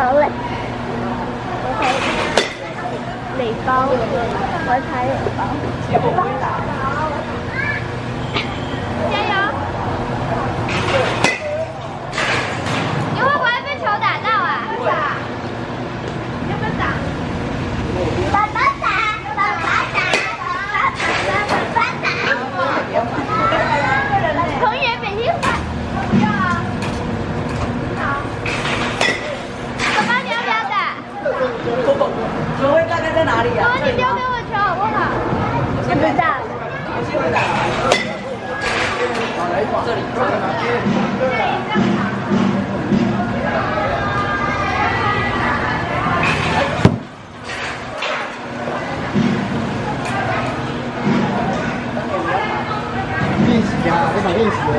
堡垒，我才垒包，我才垒包。加油！你会不会被球打到啊？要不要打？爸爸打，爸爸打，爸爸爸爸打。同学每天换。不要啊。好。爸爸，你要不要打？球会大概在哪里爸爸，啊？你丢给我球好不好？不练习啊，非常练习的。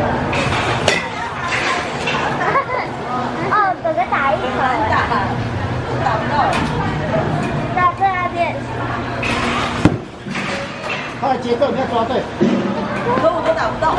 哦，哥哥打一球。打，打不到。在在那边。他的节奏你要抓对。可我都打不到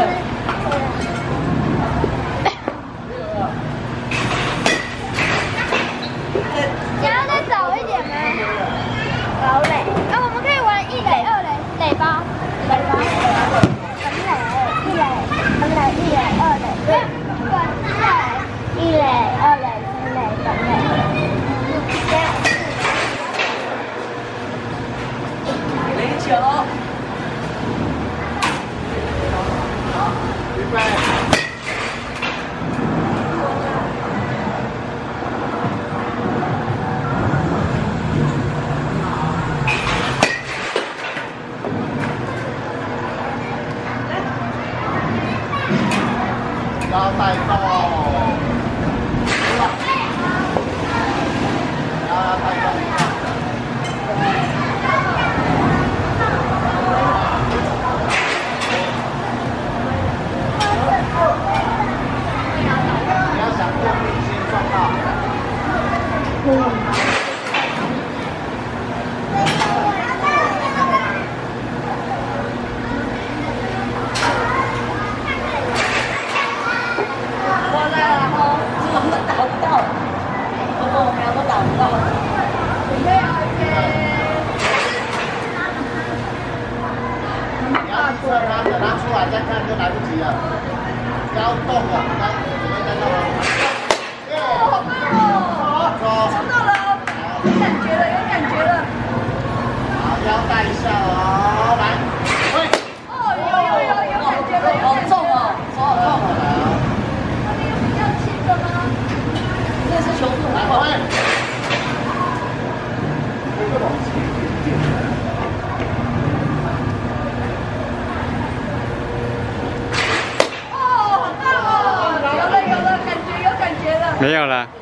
腰带动，腰要带动。不要想过明先撞到来了哈，怎么打不到？我跟我俩都打不到。你要去测它，等他出来再看就来不及了。不要动了，它准备在动了。耶！好棒哦！说，冲到了，有感觉了，有感觉了。好，腰带一下哦，来，喂，哦，有有有有感觉了，好重哦，手好痛哦。比较轻的吗？这是球速来，很快。喂。哦，好棒哦！有了有了，感觉有感觉了。没有了。